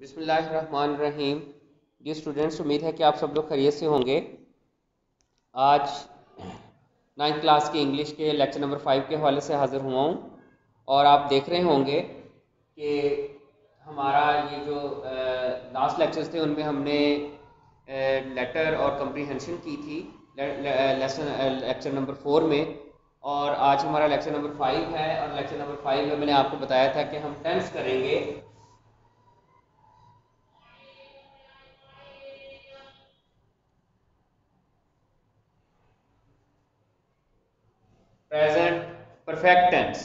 बिस्मिल्लाहिर्रहमानिर्रहीम। जी स्टूडेंट्स उम्मीद है कि आप सब लोग खैरियत से होंगे। आज नाइन्थ क्लास की इंग्लिश के लेक्चर नंबर फाइव के हवाले से हाज़िर हुआ हूँ। और आप देख रहे होंगे कि हमारा ये जो लास्ट लेक्चर्स थे, उनमें हमने लेटर और कंप्रीहेंशन की थी लेसन लेक्चर नंबर फोर में। और आज हमारा लेक्चर नंबर फाइव है, और लेक्चर नंबर फाइव में मैंने आपको बताया था कि हम टेंस करेंगे। प्रेजेंट परफेक्ट टेंस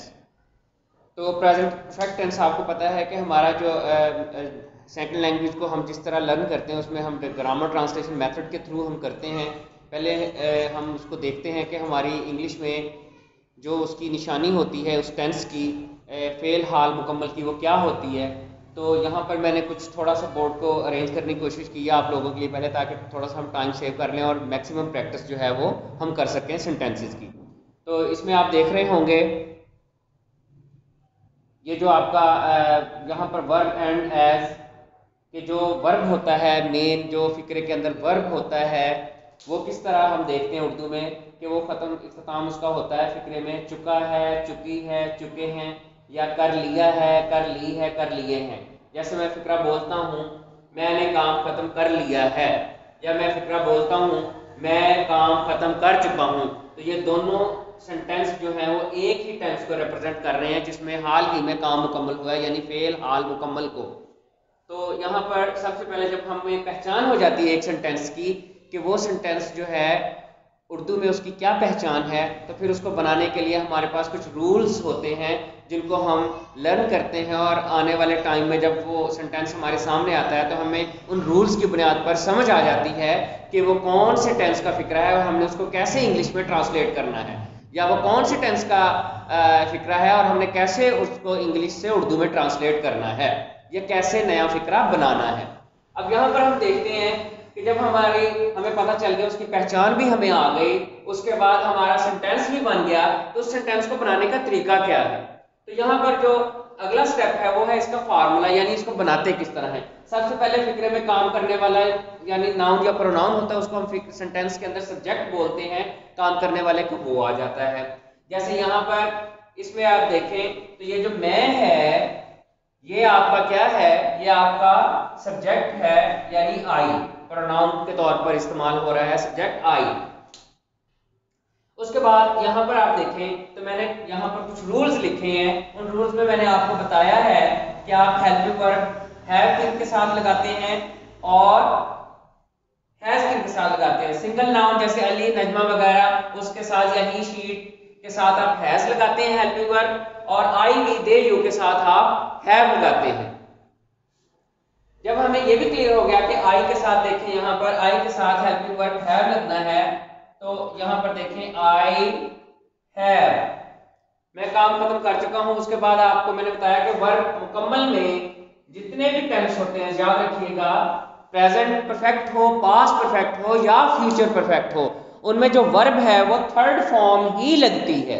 तो प्रेजेंट परफेक्ट टेंस आपको पता है कि हमारा जो सेकेंड लैंग्वेज को हम जिस तरह लर्न करते हैं उसमें हम ग्रामर ट्रांसलेशन मेथड के थ्रू हम करते हैं। पहले आ, हम उसको देखते हैं कि हमारी इंग्लिश में जो उसकी निशानी होती है उस टेंस की फेल हाल मुकम्मल की वो क्या होती है? तो यहाँ पर मैंने कुछ थोड़ा सा बोर्ड को अरेंज करने की कोशिश की है आप लोगों के लिए पहले ताकि थोड़ा सा हम टाइम सेव कर लें और मैक्सिमम प्रैक्टिस जो है वो हम कर सकें सेंटेंसेस की। तो इसमें आप देख रहे होंगे, ये जो आपका यहाँ पर वर्ब एंड एज के जो वर्ब होता है मेन जो फिक्रे के अंदर वर्ब होता है, वो किस तरह हम देखते हैं उर्दू में, कि वो ख़त्म इख्ताम उसका होता है फिक्रे में, चुका है, चुकी है, चुके हैं, या कर लिया है, कर ली है, कर लिए हैं। जैसे मैं फिक्रा बोलता हूँ, मैंने काम ख़त्म कर लिया है, या मैं फिक्रा बोलता हूँ, मैं काम ख़त्म कर चुका हूँ तो ये दोनों सेंटेंस जो है वो एक ही टेंस को रिप्रेजेंट कर रहे हैं, जिसमें हाल ही में काम मुकम्मल हुआ है, यानी फेल हाल मुकम्मल को। तो यहाँ पर सबसे पहले जब हमें पहचान हो जाती है एक सेंटेंस की, कि वो सेंटेंस जो है, उर्दू में उसकी क्या पहचान है तो फिर उसको बनाने के लिए हमारे पास कुछ रूल्स होते हैं, जिनको हम लर्न करते हैं, और आने वाले टाइम में जब वो सेंटेंस हमारे सामने आता है तो हमें उन रूल्स की बुनियाद पर समझ आ जाती है, कि वो कौन से टेंस का फ़िक्र है और हमने उसको कैसे इंग्लिश में ट्रांसलेट करना है। या वो कौन सी टेंस का फिक्रा है और हमने कैसे उसको इंग्लिश से उर्दू में ट्रांसलेट करना है? या कैसे नया फिक्रा बनाना है? अब यहाँ पर हम देखते हैं कि जब हमारी, हमें पता चल गया, उसकी पहचान भी हमें आ गई, उसके बाद हमारा सेंटेंस भी बन गया तो उस सेंटेंस को बनाने का तरीका क्या है? तो यहाँ पर जो अगला स्टेप है, वो है इसका फार्मूला यानी इसको बनाते किस तरह है। सबसे पहले फिक्रे में काम करने वाला, यानी नाउन या प्रोनाउन होता है, उसको हम सेंटेंस के अंदर सब्जेक्ट बोलते हैं, काम करने वाले को वो आ जाता है। जैसे यहाँ पर, इसमें आप देखें तो ये जो मैं है, ये आपका क्या है? ये आपका सब्जेक्ट है, यानी आई प्रोनाउन के तौर पर इस्तेमाल हो रहा है सब्जेक्ट आई उसके बाद यहाँ पर आप देखें तो मैंने यहाँ पर कुछ रूल्स लिखे हैं। उन रूल्स में मैंने आपको बताया है कि आप हेल्पिंग वर्ब हैव किन के साथ लगाते हैं और हैज़ किन के साथ लगाते हैं। सिंगल नाउन जैसे अली, नजमा वगैरह, उसके साथ या ही शीट के साथ आप हैज़ लगाते हैं हेल्पिंग वर्ब और आई वी दे यू के साथ आप हैव लगाते हैं। जब हमें यह भी क्लियर हो गया कि आई के साथ देखें, यहाँ पर आई के साथ हेल्पिंग वर्ब हैव लगना है तो यहाँ पर देखें आई हैव मैं काम खत्म कर चुका हूँ, उसके बाद आपको मैंने बताया कि वर्ब मुकम्मल में जितने भी टेंस होते हैं, याद रखिएगा प्रेजेंट परफेक्ट हो पास्ट परफेक्ट हो, या फ्यूचर परफेक्ट हो, उनमें जो वर्ब है, वो थर्ड फॉर्म ही लगती है।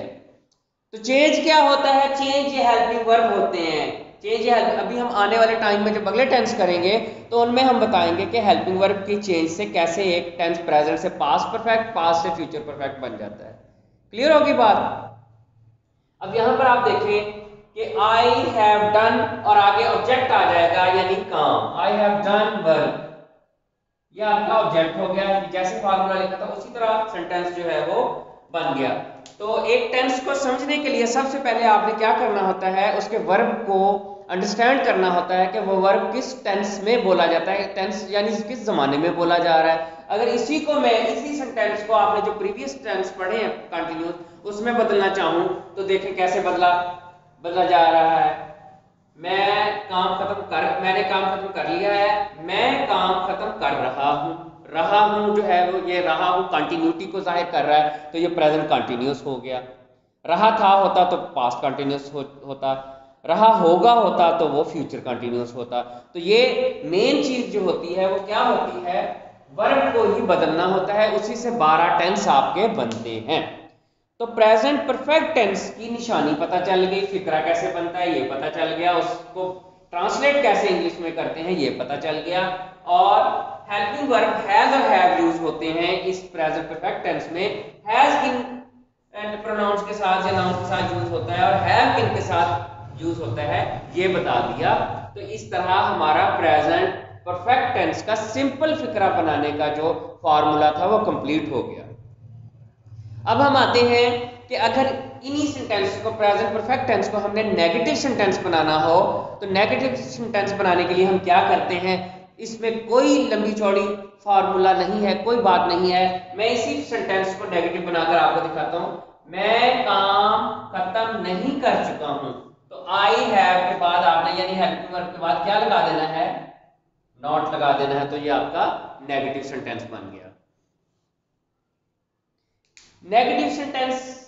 तो चेंज क्या होता है? चेंज ये हेल्पिंग वर्ब होते हैं। चेंज हेल्प अभी हम आने वाले टाइम में जब अगले टेंस करेंगे तो उनमें हम बताएँगे कि हेल्पिंग वर्ब की चेंज से कैसे एक टेंस प्रेजेंट से पास परफेक्ट पास से फ्यूचर परफेक्ट बन जाता है। क्लियर होगी बात? अब यहाँ पर आप देखें कि आई हैव डन और आगे ऑब्जेक्ट आ जाएगा, यानी काम। आई हैव डन वर्क यह आपका ऑब्जेक्ट हो गया, जैसे फार्मूला लिखा था, उसी तरह सेंटेंस जो है वो बन गया। तो एक टेंस को समझने के लिए सबसे पहले आपने क्या करना होता है, उसके वर्ब को अंडरस्टैंड करना होता है कि वो वर्ब किस टेंस में बोला जाता है टेंस यानी किस जमाने में बोला जा रहा है। अगर इसी को मैं इसी सेंटेंस को आपने जो प्रीवियस टेंस पढ़े हैं कंटिन्यूस उसमें बदलना चाहूँ तो देखें कैसे बदला बदला जा रहा है। मैं काम खत्म कर मैंने काम खत्म कर लिया है मैं काम खत्म कर रहा हूँ। रहा हूँ जो है वो ये रहा हूँ कंटिन्यूटी को ज़ाहिर कर रहा है तो ये प्रेजेंट कंटिन्यूस हो गया। रहा था होता तो पास्ट कंटिन्यूस हो, होता। रहा होगा होता तो वो फ्यूचर कंटिन्यूस होता। तो ये मेन चीज़ जो होती है, वो क्या होती है? वर्ब को ही बदलना होता है, उसी से 12 टेंस आपके बनते हैं। तो प्रेजेंट परफेक्ट टेंस की निशानी पता चल गई, फिक्रा कैसे बनता है, ये पता चल गया, उसको ट्रांसलेट कैसे इंग्लिश में करते हैं, ये पता चल गया। और हेल्पिंग वर्ब हैज़ और हैव यूज़ होते हैं, इस प्रेजेंट परफेक्ट टेंस में। हैज़ किन प्रोनाउंस के साथ, या नाउन के साथ यूज़ होता है, और हैव किन के साथ यूज़ होता है, ये बता दिया। तो इस तरह हमारा प्रेजेंट परफेक्ट टेंस का सिंपल फिक्रा बनाने का जो फॉर्मूला था, वो कंप्लीट हो गया। अब हम आते हैं कि अगर इन्हीं सेंटेंस को प्रेजेंट परफेक्ट टेंस को हमने नेगेटिव सेंटेंस बनाना हो तो नेगेटिव सेंटेंस बनाने के लिए हम क्या करते हैं? इसमें कोई लंबी चौड़ी फार्मूला नहीं है, कोई बात नहीं है। मैं इसी सेंटेंस को नेगेटिव बनाकर आपको दिखाता हूँ। मैं काम खत्म नहीं कर चुका हूँ। आई हैव के बाद आपने यानी हेल्पिंग वर्ब के बाद क्या लगा देना है? नॉट लगा देना है तो ये आपका नेगेटिव सेंटेंस बन गया। Negative sentence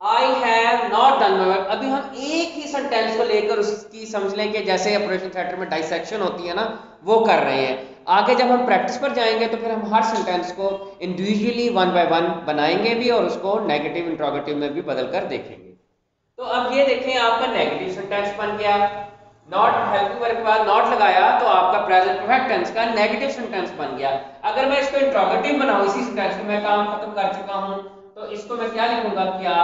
I have not done my work अभी हम एक ही सेंटेंस को लेकर उसकी समझ लें कि जैसे ऑपरेशन थिएटर में डाइसेक्शन होती है ना, वो कर रहे हैं। आगे जब हम प्रैक्टिस पर जाएँगे तो फिर हम हर सेंटेंस को इंडिविजुअली वन बाय वन बनाएँगे भी और उसको नेगेटिव इंट्रोगेटिव में भी बदल कर देखेंगे। तो अब ये देखें आपका नेगेटिव सेंटेंस बन गया। नॉट हेल्पिंग वर्ब के बाद नॉट लगाया तो आपका प्रेजेंट परफेक्ट टेंस का नेगेटिव सेंटेंस बन गया। अगर मैं इसको इंट्रोगेटिव बनाऊँ, इसी सेंटेंस को मैं काम खत्म कर चुका हूँ तो इसको मैं क्या लिखूँगा? क्या?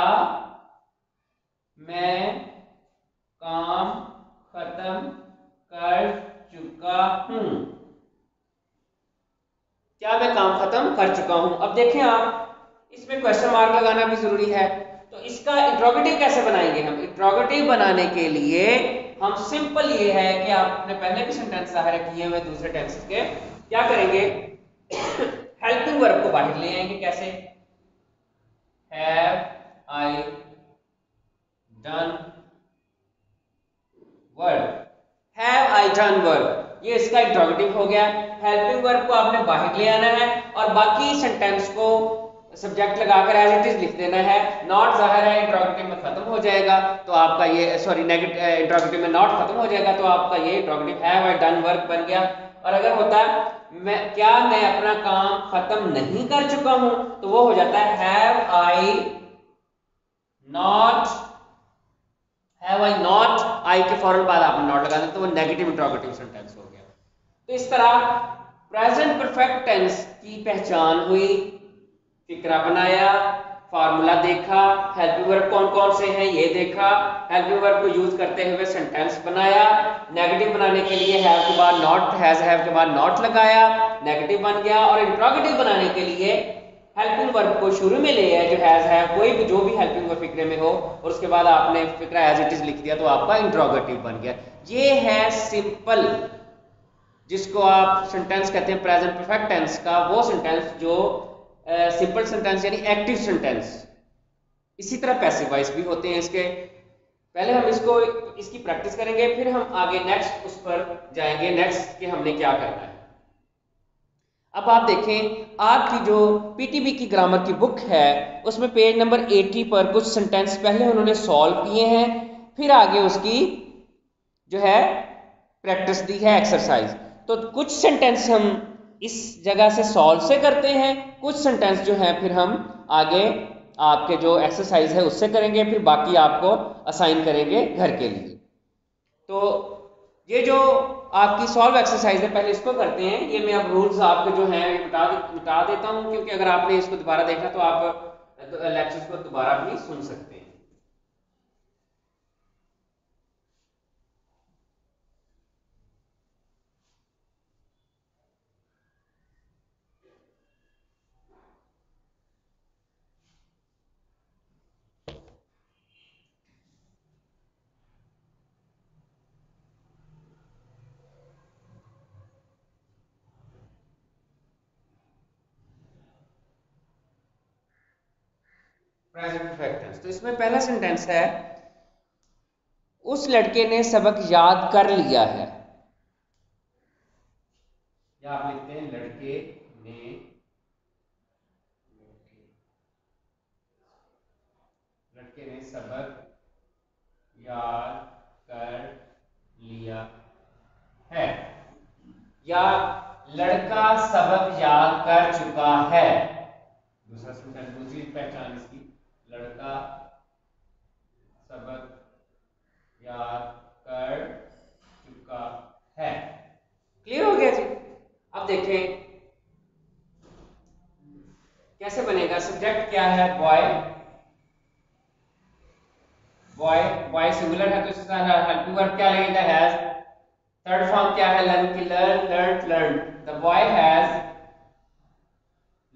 मैं काम खत्म कर चुका हूँ। क्या मैं काम खत्म कर चुका हूँ? अब देखें आप, इसमें क्वेश्चन मार्क लगाना भी ज़रूरी है। तो इसका इंट्रोगेटिव कैसे बनाएँगे हम? इंट्रोगेटिव बनाने के लिए हम सिंपल ये है कि आपने पहले भी सेंटेंस सहारे किए हुए दूसरे टेंसेस के। क्या करेंगे? हेल्पिंग वर्ब को बाहर ले आएँगे कैसे? Have I done verb have I done verb ये इसका इंट्रोगेटिव हो गया। हेल्पिंग वर्ब को आपने बाहर ले आना है और बाकी सेंटेंस को सब्जेक्ट लगाकर एज इट इज़ लिख देना है। नॉट ज़ाहिर है इंट्रोगेटिव में खत्म हो जाएगा तो आपका ये सॉरी नेगेटिव इंट्रोगेटिव में नॉट खत्म हो जाएगा तो आपका ये interrogative have I done work बन गया। और अगर होता है, मैं, क्या मैं अपना काम खत्म नहीं कर चुका हूँ तो वो हो जाता है have I not have I not I के फ़ौरन बाद आपने नॉट लगा दिया तो वो नेगेटिव इंट्रोगेटिव सेंटेंस हो गया। तो इस तरह प्रेजेंट परफेक्ट टेंस की पहचान हुई। फिक्रा बनाया, फार्मूला देखा हेल्पिंग वर्ब कौन कौन से हैं, ये देखा हेल्पिंग वर्ब को यूज़ करते हुए सेंटेंस बनाया नेगेटिव बनाने के लिए हैव के बाद नॉट हैज़ हैव के बाद नॉट लगाया नेगेटिव बन गया और इंट्रोगेटिव बनाने के लिए हेल्पिंग वर्ब को शुरू में ले आया, जो हैज़ हैव कोई भी, जो भी हेल्पिंग वर्ब फिक्रे में हो, और उसके बाद आपने फिक्रा एज इट इज़ लिख दिया तो आपका इंट्रोगेटिव बन गया। ये है सिंपल जिसको आप सेंटेंस कहते हैं प्रेजेंट परफेक्ट टेंस का, वो सेंटेंस जो सिंपल सेंटेंस यानी एक्टिव सेंटेंस इसी तरह पैसिव वॉइस भी होते हैं इसके। पहले हम इसको, इसकी प्रैक्टिस करेंगे, फिर हम आगे नेक्स्ट उस पर जाएँगे नेक्स्ट कि हमने क्या करना है। अब आप देखें, आपकी जो पीटीबी की ग्रामर की बुक है, उसमें पेज नंबर 80 पर कुछ सेंटेंस पहले उन्होंने सॉल्व किए हैं, फिर आगे उसकी जो है प्रैक्टिस दी है एक्सरसाइज तो कुछ सेंटेंस हम इस जगह से सॉल्व से करते हैं। कुछ सेंटेंस जो है, फिर हम आगे आपके जो एक्सरसाइज है, उससे करेंगे, फिर बाकी आपको असाइन करेंगे घर के लिए। तो ये जो आपकी सॉल्व एक्सरसाइज है, पहले इसको करते हैं। ये मैं अब रूल्स आपके जो हैं मिटा मिटा देता हूँ, क्योंकि अगर आपने इसको दोबारा देखा तो आप लेक्चर्स को दोबारा भी सुन सकते हैं। तो इसमें पहला सेंटेंस है, उस लड़के ने सबक याद कर लिया है। या आप लिखते हैं, लड़के ने लड़के ने सबक याद कर लिया है। या लड़का सबक याद कर चुका है। दूसरा सेंटेंस पहचान इसकी। लड़का सबक याद कर चुका है। क्लियर हो गया जी? अब देखें, कैसे बनेगा? सब्जेक्ट क्या है? बॉय बॉय बॉय सिंगुलर है तो टू वर्ब क्या लगेगा? हैज़ थर्ड फॉर्म क्या है? लर्न की learn learn learn the boy has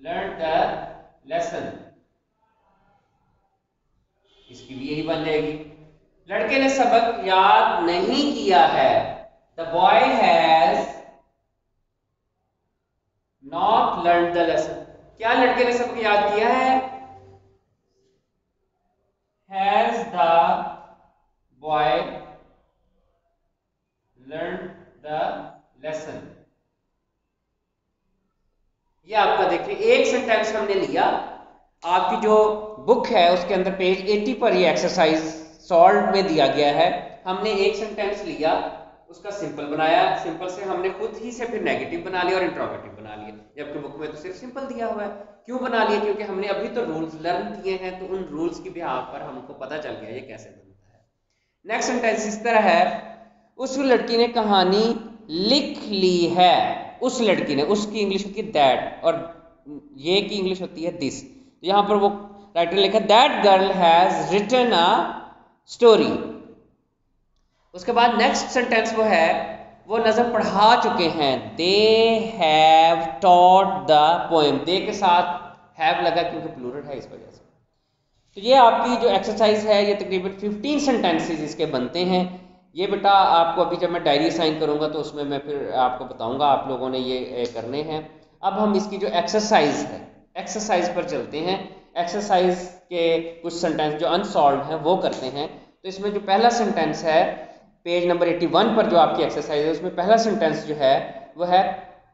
learn the lesson इसकी भी यही बन जाएगी। लड़के ने सबक याद नहीं किया है। The boy has not learn the lesson क्या लड़के ने सबक याद किया है? Has the boy learn the lesson ये आपका देखिए, एक सेंटेंस हमने लिया। आपकी जो बुक है, उसके अंदर पेज 80 पर ये एक्सरसाइज सॉल्व में दिया गया है। हमने एक सेंटेंस लिया, उसका सिंपल बनाया। सिंपल से हमने खुद ही से फिर नेगेटिव बना लिया और इंट्रोगेटिव बना लिया। जबकि बुक में तो सिर्फ़ सिंपल दिया हुआ है। क्यों बना लिया? क्योंकि हमने अभी तो रूल्स लर्न किए हैं तो उन रूल्स की बिहार पर हमको पता चल गया ये कैसे बनता है। नेक्स्ट सेंटेंस इस तरह है। उस लड़की ने कहानी लिख ली है। उस लड़की ने, उसकी इंग्लिश होती है दैट और ये की इंग्लिश होती है दिस यहाँ पर वो राइटर लिखा that girl has written a story उसके बाद नेक्स्ट सेंटेंस वो है, वो नज़र पढ़ा चुके हैं। They have taught the poem they के साथ हैव लगा क्योंकि प्लूरल है इस वजह से। तो ये आपकी जो एक्सरसाइज है, ये तकरीबन 15 सेंटेंसेस इसके बनते हैं। ये बेटा आपको अभी जब मैं डायरी साइन करूँगा तो उसमें मैं फिर आपको बताऊँगा, आप लोगों ने ये करने हैं। अब हम इसकी जो एक्सरसाइज है एक्सरसाइज पर चलते हैं। एक्सरसाइज के कुछ सेंटेंस जो अनसॉल्व हैं, वो करते हैं। तो इसमें जो पहला सेंटेंस है पेज नंबर 81 पर जो आपकी एक्सरसाइज है, उसमें पहला सेंटेंस जो है, वो है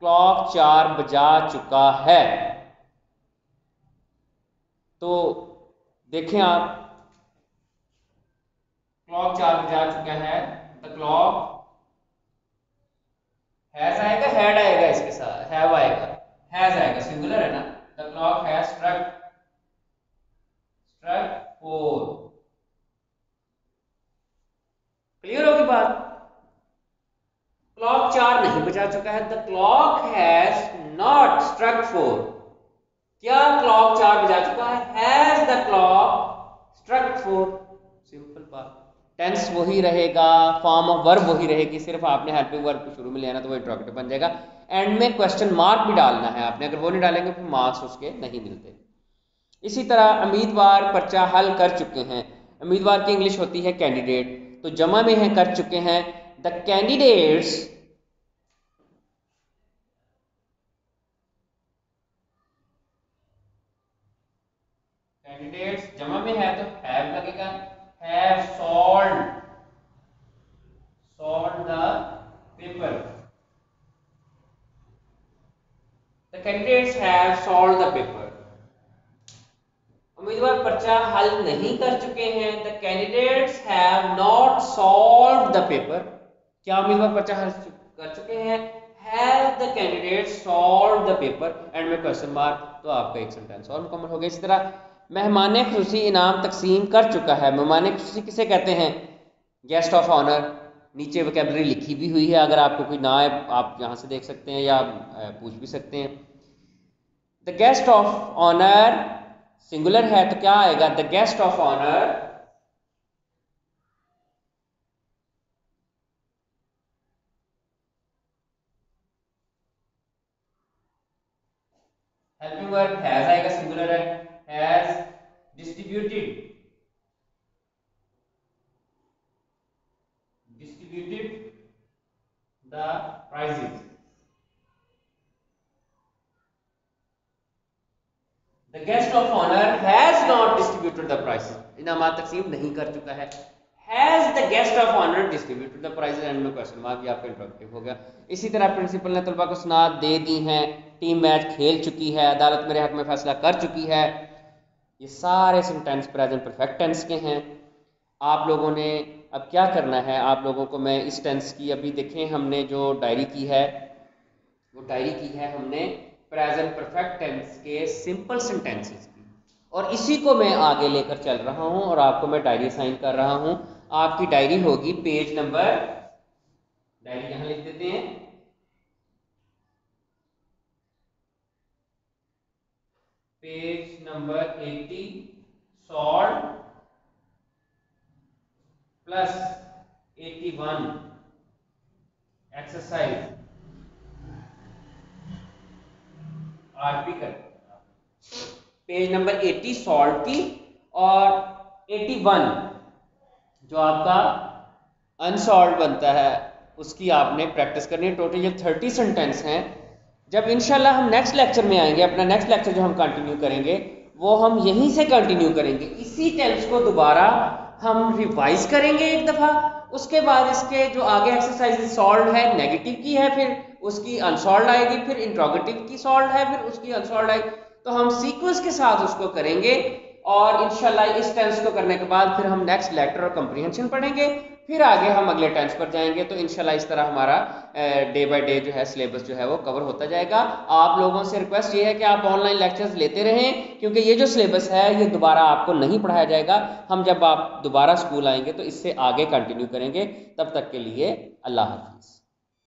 क्लॉक चार बजा चुका है। तो देखें आप क्लॉक चार बजा चुका है। द क्लॉक हैज़ आएगा हेड आएगा इसके साथ हैव आएगा हैज़ आएगा सिंगुलर है ना the clock has struck struck four clear होगी बात क्लॉक चार चुका है the clock has not struck four क्या क्लॉक चार बजा चुका है? Has the clock struck four simple बात। टेंस वही रहेगा फॉर्म ऑफ़ वर्ब वही रहेगी, सिर्फ़ आपने हेल्पिंग वर्ब को शुरू में लेना तो वो इंट्रोगेटिव बन जाएगा। एंड में क्वेश्चन मार्क भी डालना है आपने, अगर वो नहीं डालेंगे फिर मार्क्स उसके नहीं मिलते। इसी तरह उम्मीदवार पर्चा हल कर चुके हैं। उम्मीदवार की इंग्लिश होती है कैंडिडेट तो जमा में है, कर चुके हैं। द कैंडिडेट्स कैंडिडेट्स जमा में है तो हैव लगेगा। Have solve solve the paper the candidates have solve the paper उम्मीदवार पर्चा हल नहीं कर चुके हैं। The candidates have not solve the paper क्या उम्मीदवार पर्चा हल कर चुके हैं? Have the candidate solve the paper end में क्वेश्चन मार्क तो आपका एक सेंटेंस और मुकम्मल हो गया। इसी तरह मेहमान खुशी इनाम तकसीम कर चुका है। मेहमान खुशी किसे कहते हैं? गेस्ट ऑफ़ ऑनर नीचे वोकेबलरी लिखी भी हुई है। अगर आपको कोई ना है आप यहाँ से देख सकते हैं या पूछ भी सकते हैं। The guest of honour singular है तो क्या आएगा? The guest of honour helping verb has आएगा सिंगुलर है has distributed distributed the prizes the guest of honour has not distributed the prizes इनाम तकसीम नहीं कर चुका है. Has the guest of honour distributed the prizes end में question mark ये आपका इंट्रोगेटिव हो इसी तरह प्रिंसिपल ने तलबा को सनात दे दी हैं. टीम मैच खेल चुकी है. अदालत मेरे हक में फैसला कर चुकी है. ये सारे सेंटेंस प्रेजेंट परफेक्ट टेंस के हैं. आप लोगों ने अब क्या करना है आप लोगों को? मैं इस टेंस की अभी देखें, हमने जो डायरी की है, वो डायरी की है हमने प्रेजेंट परफेक्ट टेंस के सिंपल सेंटेंसेस की। और इसी को मैं आगे लेकर चल रहा हूँ और आपको मैं डायरी साइन कर रहा हूँ। आपकी डायरी होगी पेज नंबर डायरी यहाँ लिख देते हैं। Page number 80 solved plus 81 exercise आरपी कर पेज नंबर 80 सॉल्व की और 81 जो आपका अनसॉल्व बनता है, उसकी आपने प्रैक्टिस करनी है। टोटल ये 30 सेंटेंस हैं। जब इनशाला हम नेक्स्ट लेक्चर में आएँगे, अपना नेक्स्ट लेक्चर जो हम कंटिन्यू करेंगे, वो हम यहीं से कंटिन्यू करेंगे। इसी टेंस को दोबारा हम रिवाइज करेंगे एक दफ़ा। उसके बाद इसके जो आगे एक्सरसाइज सॉल्व है नेगेटिव की है, फिर उसकी अनसॉल्व आएगी, फिर इंट्रोगेटिव की सॉल्व है, फिर उसकी अनसॉल्व आएगी। तो हम सीक्वेंस के साथ उसको करेंगे और इंशाल्लाह इस टेंस को करने के बाद फिर हम नेक्स्ट लेटर और कंप्रीहेंशन पढ़ेंगे। फिर आगे हम अगले टेंस पर जाएँगे तो इनशाला इस तरह हमारा डे बाय डे जो है सिलेबस जो है वो कवर होता जाएगा। आप लोगों से रिक्वेस्ट ये है कि आप ऑनलाइन लेक्चर्स लेते रहें, क्योंकि ये जो सिलेबस है, ये दोबारा आपको नहीं पढ़ाया जाएगा। हम जब आप दोबारा स्कूल आएँगे तो इससे आगे कंटिन्यू करेंगे। तब तक के लिए अल्लाह हाफिज़।